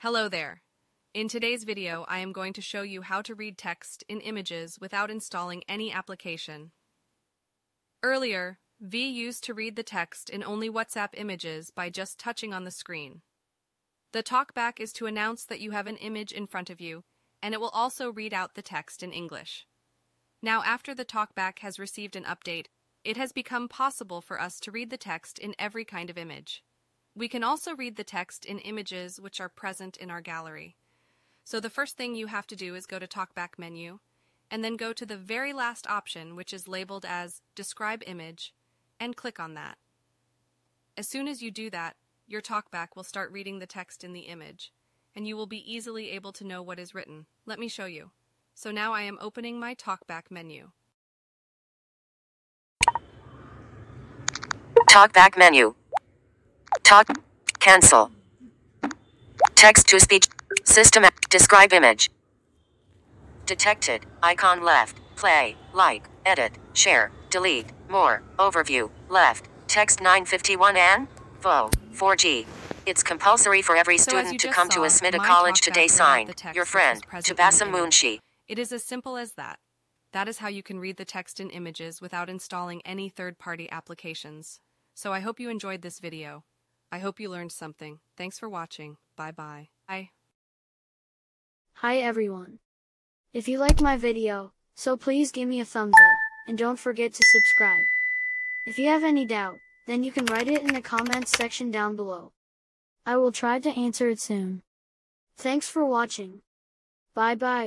Hello there. In today's video, I am going to show you how to read text in images without installing any application. Earlier, V used to read the text in only WhatsApp images by just touching on the screen. The talkback is to announce that you have an image in front of you, and it will also read out the text in English. Now, after the talkback has received an update, it has become possible for us to read the text in every kind of image. We can also read the text in images which are present in our gallery. So the first thing you have to do is go to Talkback menu, and then go to the very last option, which is labeled as Describe Image, and click on that. As soon as you do that, your Talkback will start reading the text in the image, and you will be easily able to know what is written. Let me show you. So now I am opening my Talkback menu. Talkback menu. Talk. Cancel. Text to speech. System. Describe image. Detected. Icon left. Play. Like. Edit. Share. Delete. More. Overview. Left. Text 951 N. VO. 4G. It's compulsory for every So student you to just come to saw, a Smita College today read out signed. Your friend, present in Tabasa. Munshi. It is as simple as that. That is how you can read the text in images without installing any third-party applications. So I hope you enjoyed this video. I hope you learned something. Thanks for watching. Bye-bye. Bye. Hi everyone. If you like my video, so please give me a thumbs up, and don't forget to subscribe. If you have any doubt, then you can write it in the comments section down below. I will try to answer it soon. Thanks for watching. Bye bye.